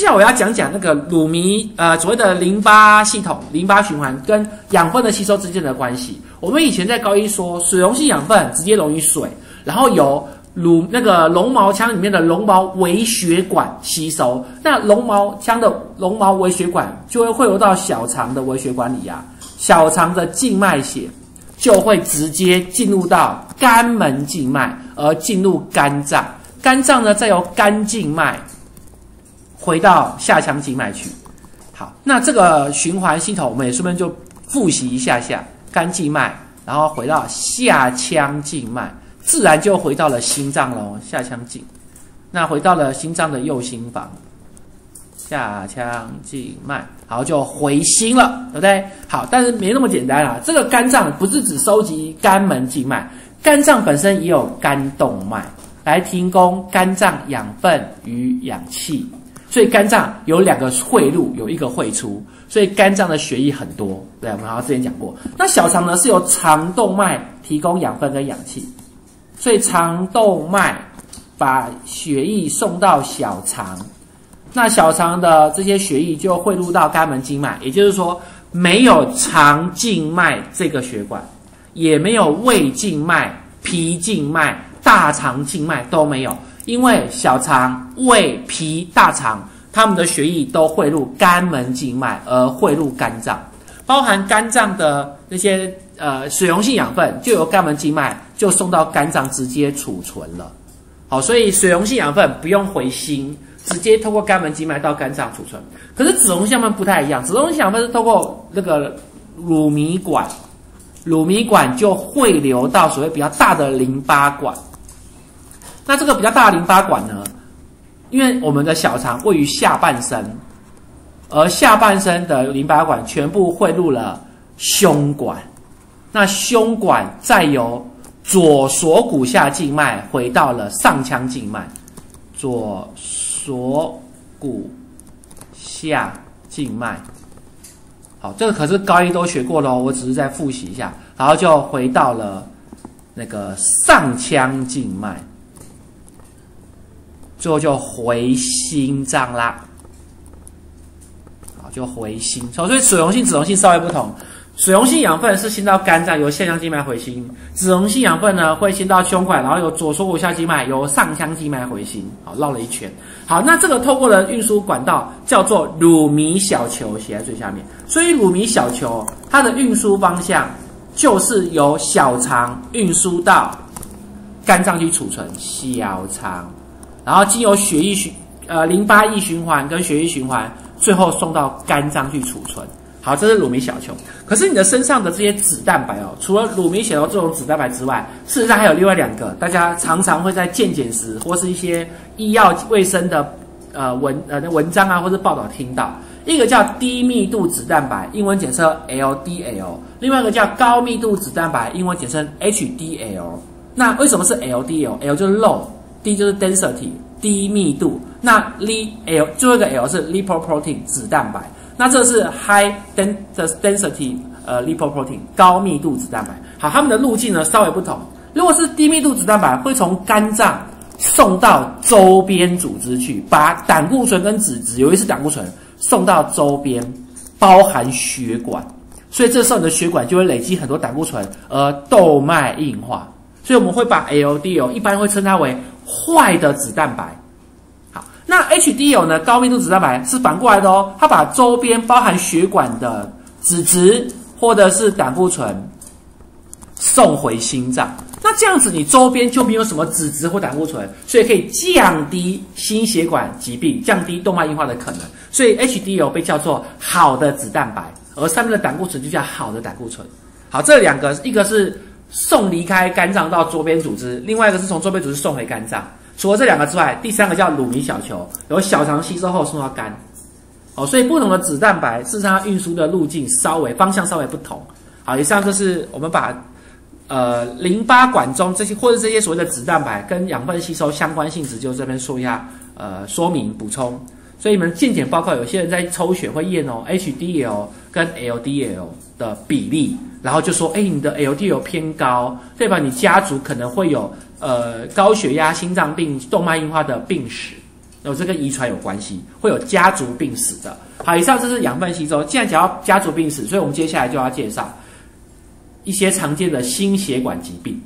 接下来我要讲讲那个乳糜呃所谓的淋巴系统、淋巴循环跟养分的吸收之间的关系。我们以前在高一说，水溶性养分直接溶于水，然后由乳那个绒毛腔里面的绒毛微血管吸收，那绒毛腔的绒毛微血管就会汇流到小肠的微血管里啊，小肠的静脉血就会直接进入到肝门静脉，而进入肝脏，肝脏呢再由肝静脉回到下腔静脉去。好，那这个循环系统我们也顺便就复习一下下，肝静脉，然后回到下腔静脉。自然就回到了心脏喽，下腔静，那回到了心脏的右心房，下腔静脉，好就回心了，对不对？好，但是没那么简单啊。这个肝脏不是只收集肝门静脉，肝脏本身也有肝动脉来提供肝脏养分与氧气，所以肝脏有两个汇入，有一个汇出，所以肝脏的血液很多。对，我们好像之前讲过。那小肠呢是由肠动脉提供养分跟氧气。所以肠动脉把血液送到小肠，那小肠的这些血液就汇入到肝门静脉，也就是说，没有肠静脉这个血管，也没有胃静脉、脾静脉、大肠静脉都没有，因为小肠、胃、脾、大肠它们的血液都汇入肝门静脉，而汇入肝脏，包含肝脏的那些。呃，水溶性养分就由肝门静脉就送到肝脏直接储存了。好，所以水溶性养分不用回心，直接透过肝门静脉到肝脏储存。可是脂溶性养分不太一样，脂溶性养分是透过那个乳糜管，乳糜管就汇流到所谓比较大的淋巴管。那这个比较大的淋巴管呢，因为我们的小肠位于下半身，而下半身的淋巴管全部汇入了胸管。那胸管再由左锁骨下静脉回到了上腔静脉，左锁骨下静脉。好，这个可是高一都学过喽，我只是再复习一下，然后就回到了那个上腔静脉，最后就回心脏啦。好，就回心。所以水溶性、脂溶性稍微不同。水溶性养分是先到肝脏，由下腔静脉回心；脂溶性养分呢，会先到胸管，然后由左锁骨下静脉，由上腔静脉回心。好，绕了一圈。好，那这个透过的运输管道叫做乳糜小球，写在最下面。所以乳糜小球它的运输方向就是由小肠运输到肝脏去储存，小肠，然后经由血液循呃淋巴液循环跟血液循环，最后送到肝脏去储存。好，这是乳糜小球。可是你的身上的这些脂蛋白哦，除了乳糜小球这种脂蛋白之外，事实上还有另外两个，大家常常会在健检时或是一些医药卫生的呃文呃文章啊或者报道听到，一个叫低密度脂蛋白，英文简称 LDL；另外一个叫高密度脂蛋白，英文简称 HDL。那为什么是 LDL？L 就是 D 就是 density，低密度。那 L 最后一个 L 是 lipoprotein 脂蛋白。那这是 high density 呃 lipoprotein 高密度脂蛋白。好，它们的路径呢稍微不同。如果是低密度脂蛋白，会从肝脏送到周边组织去，把胆固醇跟脂质，尤其是胆固醇送到周边，包含血管。所以这时候你的血管就会累积很多胆固醇，而动脉硬化。所以我们会把 LDL 一般会称它为坏的脂蛋白。好那 HDL 呢？高密度脂蛋白是反过来的哦，它把周边包含血管的脂质或者是胆固醇送回心脏。那这样子，你周边就没有什么脂质或胆固醇，所以可以降低心血管疾病、降低动脉硬化的可能。所以 HDL 被叫做好的脂蛋白，而上面的胆固醇就叫好的胆固醇。好，这两个，一个是送离开肝脏到周边组织，另外一个是从周边组织送回肝脏。除了这两个之外，第三个叫乳糜小球，由小肠吸收后送到肝。哦，所以不同的脂蛋白，事实上运输的路径稍微方向稍微不同。好，以上就是我们把呃淋巴管中这些或者这些所谓的脂蛋白跟养分吸收相关性质，就这边说一下呃说明补充。所以你们健检报告，有些人在抽血会验哦，HDL 跟 LDL 的比例，然后就说，哎，你的 LDL 偏高，代表你家族可能会有呃高血压、心脏病、动脉硬化的病史。有这跟遗传有关系，会有家族病史的。好，以上这是养分吸收。既然讲到家族病史，所以我们接下来就要介绍一些常见的心血管疾病。